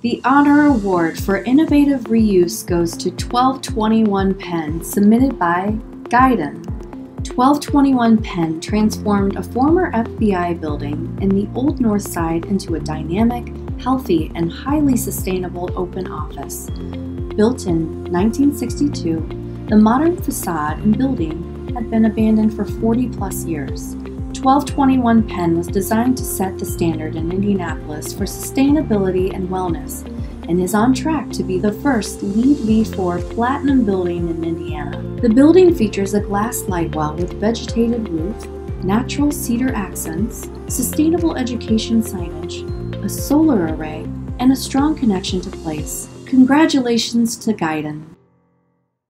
The Honor Award for Innovative Reuse goes to 1221 Penn, submitted by Guidon. 1221 Penn transformed a former FBI building in the Old North Side into a dynamic, healthy, and highly sustainable open office. Built in 1962, the modern facade and building had been abandoned for 40 plus years. 1221 Penn was designed to set the standard in Indianapolis for sustainability and wellness and is on track to be the first LEED v4 platinum building in Indiana. The building features a glass light well with vegetated roof, natural cedar accents, sustainable education signage, a solar array, and a strong connection to place. Congratulations to Guidon.